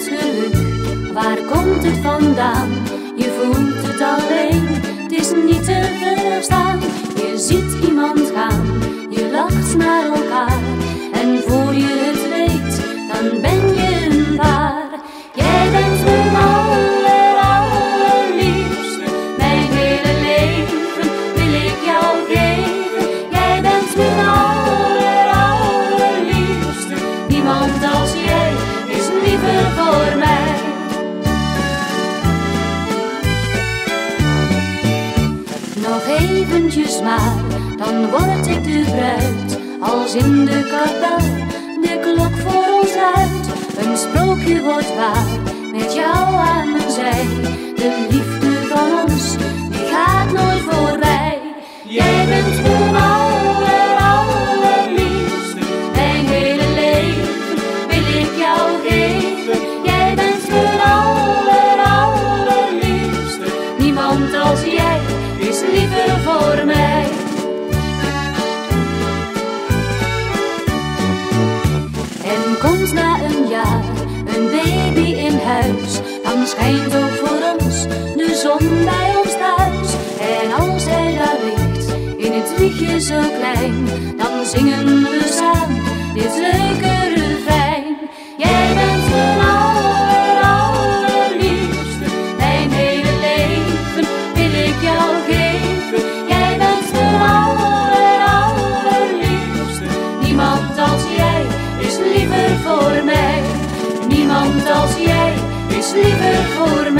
geluk, waar komt het vandaan? Je voelt het alleen, het is niet te verstaan. Je ziet iemand gaan, je lacht naar elkaar. En voor je voor mij. Nog eventjes maar, dan word ik de bruid. Als in de kapel, de klok voor ons luidt. Een sprookje wordt waar, met jou Niemand als jij is liever voor mij. En komt na een jaar een baby in huis, dan schijnt ook voor ons de zon bij ons thuis. En als hij daar ligt, in het wiegje zo klein, dan zingen we samen voor mij. Niemand als jij is liever voor